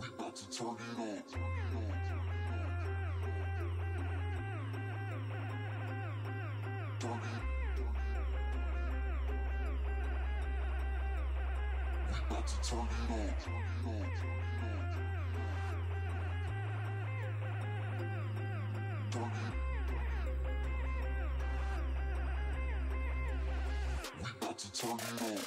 We about to turn it on. Turn it. We about to turn it on. Turn it on. Turn it on. About to turn it up.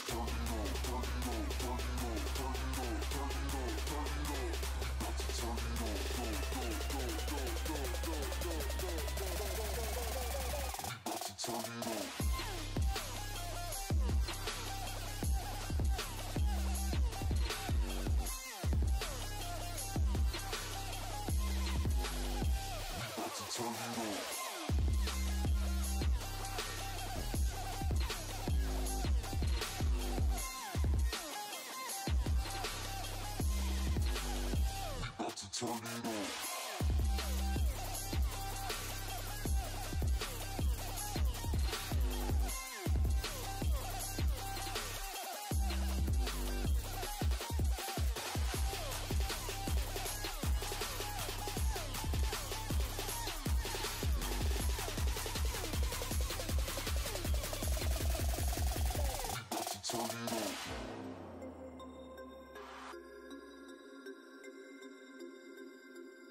About to turn it up. sonido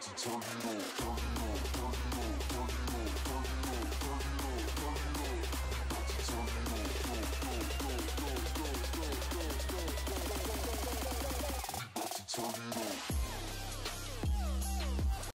turn it on.